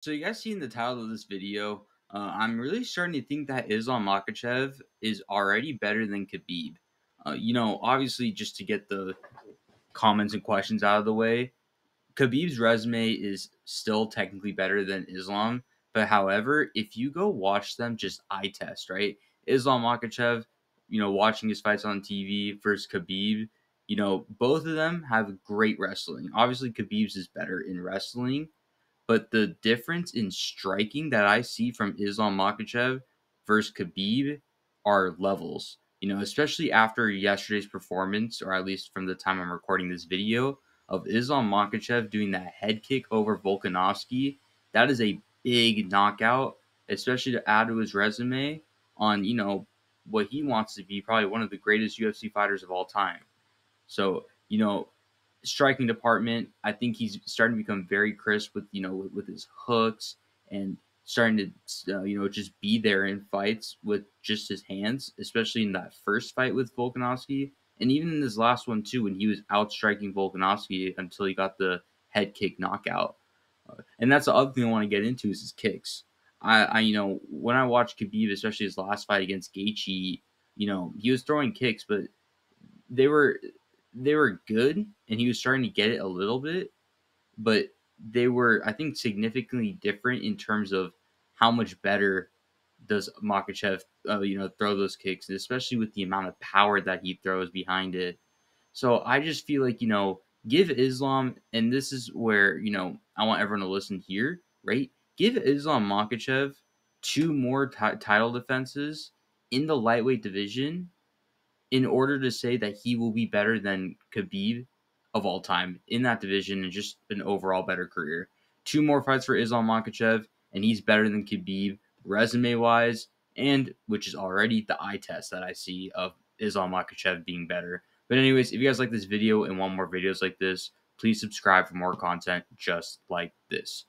So you guys see in the title of this video? Uh, I'm really starting to think that Islam Makhachev is already better than Khabib. Uh, you know, obviously, just to get the comments and questions out of the way, Khabib's resume is still technically better than Islam. But however, if you go watch them, just eye test, right? Islam Makhachev, you know, watching his fights on TV versus Khabib, you know, both of them have great wrestling. Obviously, Khabib's is better in wrestling but the difference in striking that I see from Islam Makhachev versus Khabib are levels. You know, especially after yesterday's performance, or at least from the time I'm recording this video, of Islam Makhachev doing that head kick over Volkanovski. That is a big knockout, especially to add to his resume on, you know, what he wants to be probably one of the greatest UFC fighters of all time. So, you know, striking department, I think he's starting to become very crisp with you know with, with his hooks and starting to uh, you know just be there in fights with just his hands, especially in that first fight with Volkanovski, and even in this last one too when he was outstriking Volkanovski until he got the head kick knockout. Uh, and that's the other thing I want to get into is his kicks. I, I you know when I watched Khabib, especially his last fight against Gaethje, you know he was throwing kicks, but they were they were good and he was starting to get it a little bit, but they were I think significantly different in terms of how much better does Makhachev uh, you know throw those kicks, especially with the amount of power that he throws behind it. So I just feel like you know give Islam, and this is where you know I want everyone to listen here, right? Give Islam Makhachev two more t- title defenses in the lightweight division in order to say that he will be better than Khabib of all time in that division and just an overall better career. Two more fights for Islam Makhachev, and he's better than Khabib resume wise, and which is already the eye test that I see of Islam Makhachev being better. But anyways, if you guys like this video and want more videos like this, please subscribe for more content just like this.